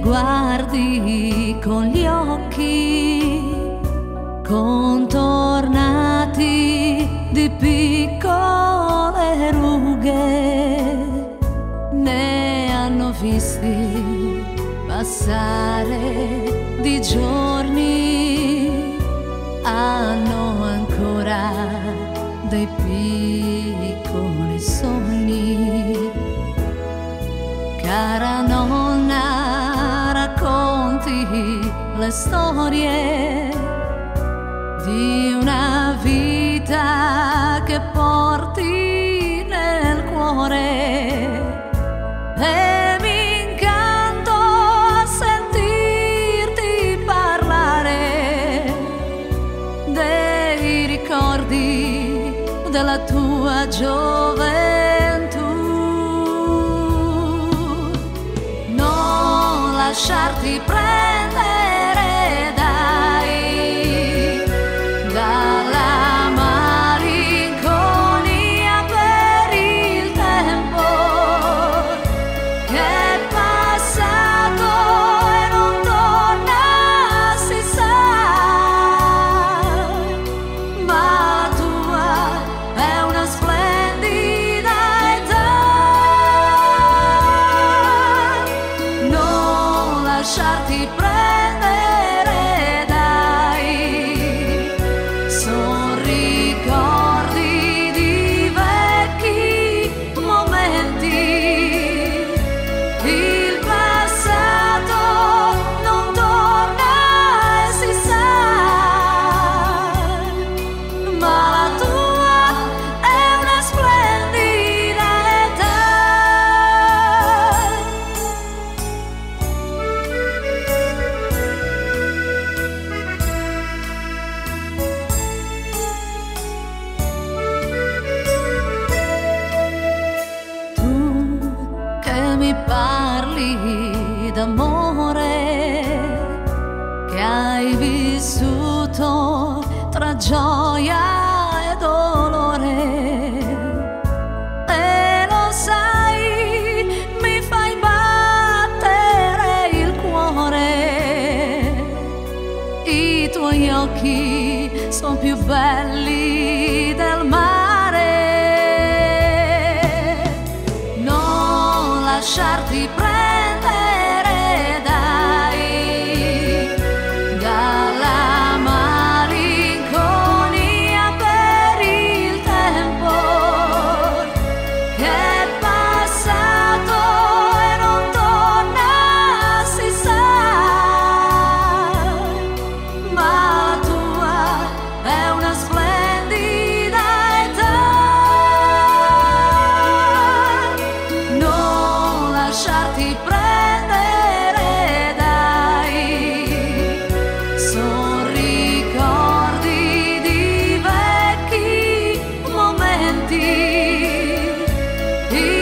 guardi con gli occhi contornati di piccole rughe, ne hanno visti passare di giorni, hanno ancora dei piccoli sogni. Le storie di una vita che porti nel cuore. E mi incanto a sentirti parlare dei ricordi della tua gioventù. Non lasciarti prendere parli d'amore, che hai vissuto tra gioia e dolore. E lo sai, mi fai battere il cuore. I tuoi occhi sono più belli del mare. Lasciarti prendere He